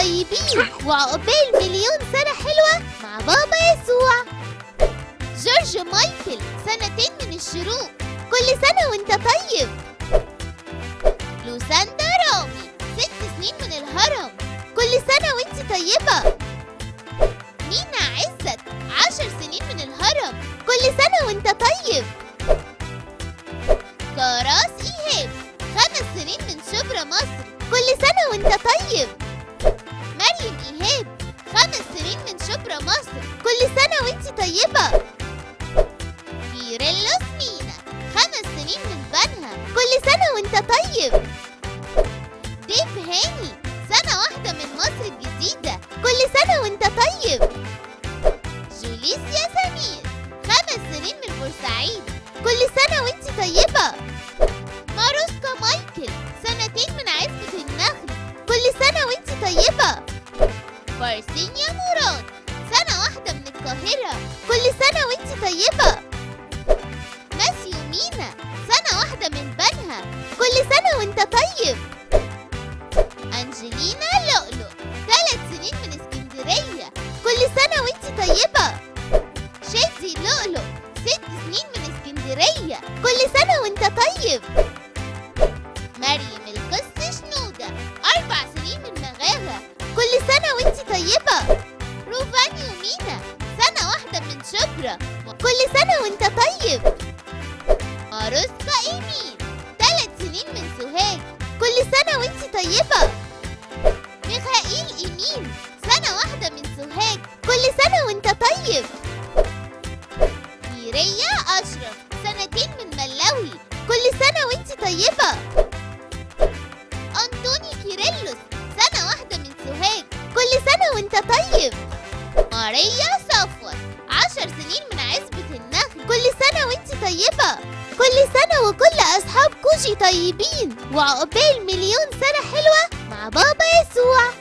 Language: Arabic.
طيبين وعقبال مليون سنة حلوة مع بابا يسوع. جورج مايكل سنتين من الشروق. كل سنة وانت طيب. لوساندا رامي ست سنين من الهرم. كل سنة وانت طيبة. مينا عزت عشر سنين من الهرم. كل سنة وانت طيب. كراس إيهاب خمس سنين من شبرا مصر. كل سنة وانت طيب. شبرا مصر. كل سنة وانت طيبة. كيرلس مينا خمس سنين من بنها. كل سنة وانت طيب. ديف هاني سنة واحدة من مصر الجديدة. كل سنة وانت طيب. جوليسيا سمير خمس سنين من بورسعيد. كل سنة وانت طيبة. ماروسكا مايكل سنتين من عزبة النخل. كل سنة وانت طيبة. فارسينيا مراد القاهرة. كل سنة وانت طيبة. ماسيو مينا سنة واحدة من بنها. كل سنة وانت طيب. أنجلينا لؤلؤ. ثلاث سنين من اسكندرية. كل سنة وانت طيبة. شادي لؤلؤ. ست سنين من اسكندرية. كل سنة وانت طيب. مريم القس شنودة. أربع سنين من مغاغة كل سنة وانت طيبة. واحدة من شبرا كل سنة وانت طيب. أروسكا إيميل ثلاث سنين من سوهاج. كل سنة وانت طيبة. ميخائيل إيميل سنة واحدة من سوهاج. كل سنة وانت طيب. ميريا أشرف. سنتين من ملوي. كل سنة وانت طيبة. أنطوني كيرلس سنة واحدة من سوهاج. كل سنة وانت طيب. ماريا طيبة. كل سنة وكل أصحاب كوچي طيبين. وعقبال مليون سنة حلوة مع بابا يسوع.